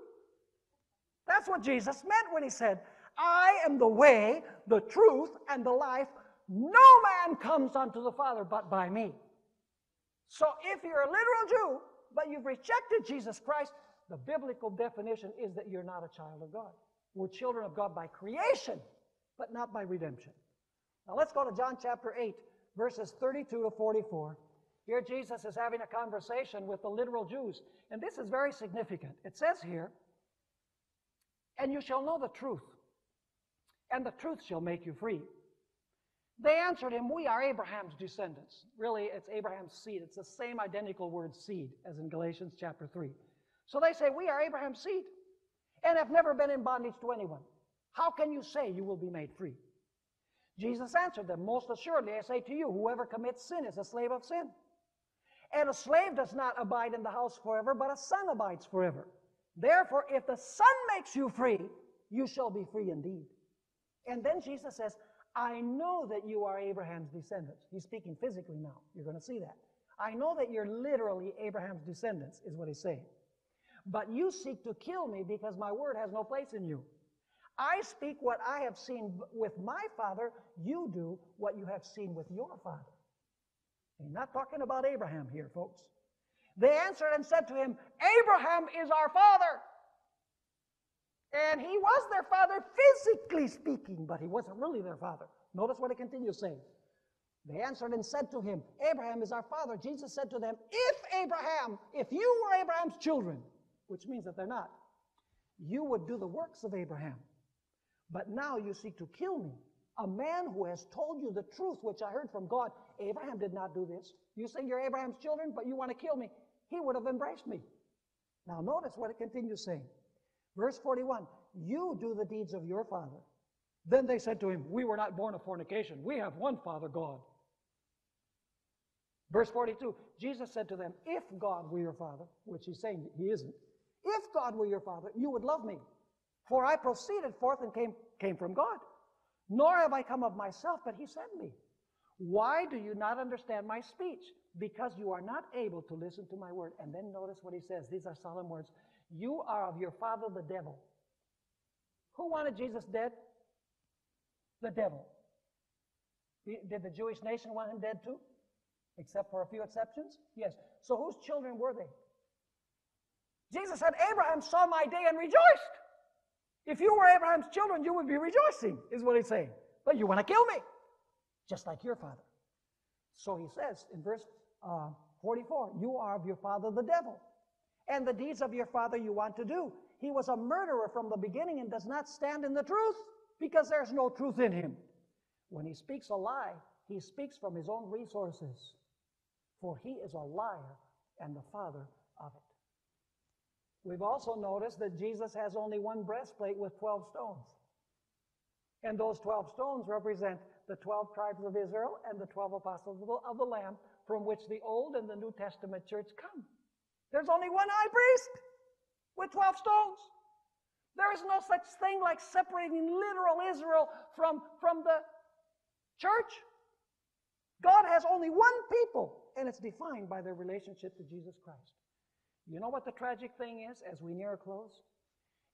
That's what Jesus meant when he said, I am the way, the truth, and the life. No man comes unto the Father but by me. So if you're a literal Jew, but you've rejected Jesus Christ, the biblical definition is that you're not a child of God. We're children of God by creation, but not by redemption. Now let's go to John chapter 8, verses 32 to 44. Here Jesus is having a conversation with the literal Jews, and this is very significant. It says here, And you shall know the truth, and the truth shall make you free. They answered him, We are Abraham's descendants. Really, it's Abraham's seed. It's the same identical word seed as in Galatians chapter 3. So they say, We are Abraham's seed and have never been in bondage to anyone. How can you say you will be made free? Jesus answered them, Most assuredly, I say to you, whoever commits sin is a slave of sin. And a slave does not abide in the house forever, but a son abides forever. Therefore, if the Son makes you free, you shall be free indeed. And then Jesus says, I know that you are Abraham's descendants. He's speaking physically now. You're going to see that. I know that you're literally Abraham's descendants, is what he's saying. But you seek to kill me because my word has no place in you. I speak what I have seen with my father. You do what you have seen with your father. He's not talking about Abraham here, folks. They answered and said to him, Abraham is our father. And he was their father physically speaking, but he wasn't really their father. Notice what it continues saying. They answered and said to him, Abraham is our father. Jesus said to them, If Abraham, if you were Abraham's children, which means that they're not. You would do the works of Abraham. But now you seek to kill me, a man who has told you the truth, which I heard from God. Abraham did not do this. You say you're Abraham's children, but you want to kill me. He would have embraced me. Now, notice what it continues saying. Verse 41 You do the deeds of your father. Then they said to him, We were not born of fornication. We have one Father, God. Verse 42 Jesus said to them, If God were your Father, which he's saying he isn't, if God were your father, you would love me. For I proceeded forth and came, came from God. Nor have I come of myself, but he sent me. Why do you not understand my speech? Because you are not able to listen to my word. And then notice what he says. These are solemn words. You are of your father, the devil. Who wanted Jesus dead? The devil. Did the Jewish nation want him dead too? Except for a few exceptions? Yes. So whose children were they? Jesus said, Abraham saw my day and rejoiced. If you were Abraham's children, you would be rejoicing, is what he's saying. But you want to kill me, just like your father. So he says in verse uh, 44, You are of your father the devil, and the deeds of your father you want to do. He was a murderer from the beginning and does not stand in the truth, because there's no truth in him. When he speaks a lie, he speaks from his own resources, for he is a liar and the father of it. We've also noticed that Jesus has only one breastplate with 12 stones. And those 12 stones represent the 12 tribes of Israel and the 12 apostles of the Lamb from which the Old and the New Testament church come. There's only one high priest with 12 stones. There is no such thing like separating literal Israel from, from the church. God has only one people, and it's defined by their relationship to Jesus Christ. You know what the tragic thing is as we near a close?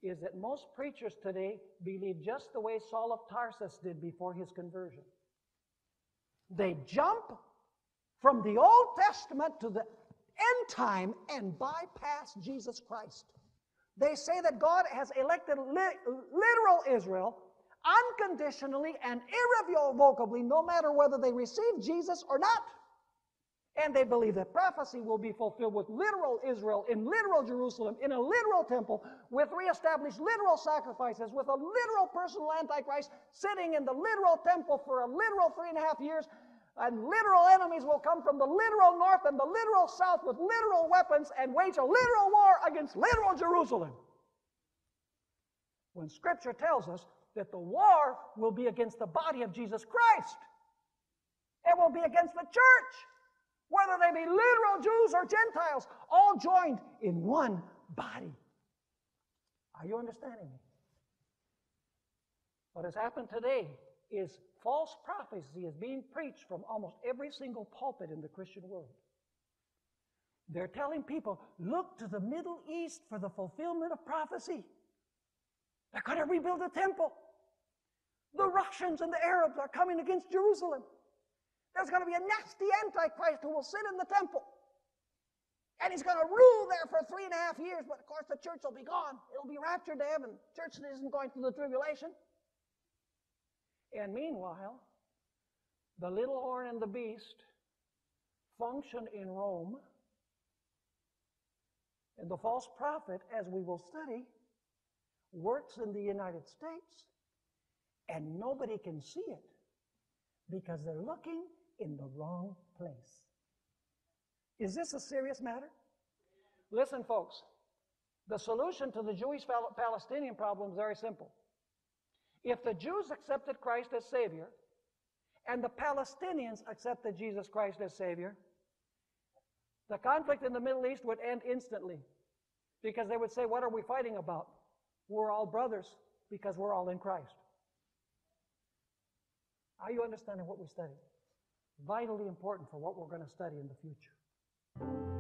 Is that most preachers today believe just the way Saul of Tarsus did before his conversion. They jump from the Old Testament to the end time and bypass Jesus Christ. They say that God has elected li- literal Israel unconditionally and irrevocably, no matter whether they receive Jesus or not. And they believe that prophecy will be fulfilled with literal Israel, in literal Jerusalem, in a literal temple, with reestablished literal sacrifices, with a literal personal Antichrist sitting in the literal temple for a literal three and a half years. And literal enemies will come from the literal north and the literal south with literal weapons and wage a literal war against literal Jerusalem. When Scripture tells us that the war will be against the body of Jesus Christ, it will be against the church whether they be literal Jews or Gentiles, all joined in one body. Are you understanding me? What has happened today is false prophecy is being preached from almost every single pulpit in the Christian world. They're telling people, look to the Middle East for the fulfillment of prophecy. They're going to rebuild a temple. The Russians and the Arabs are coming against Jerusalem. There's going to be a nasty Antichrist who will sit in the temple. And he's going to rule there for three and a half years, but of course the church will be gone. It'll be raptured to heaven. Church isn't going through the tribulation. And meanwhile, the little horn and the beast function in Rome. And the false prophet, as we will study, works in the United States, and nobody can see it because they're looking in the wrong place. Is this a serious matter? Listen, folks, the solution to the Jewish Palestinian problem is very simple. If the Jews accepted Christ as Savior and the Palestinians accepted Jesus Christ as Savior, the conflict in the Middle East would end instantly because they would say, What are we fighting about? We're all brothers because we're all in Christ. Are you understanding what we study? vitally important for what we're going to study in the future.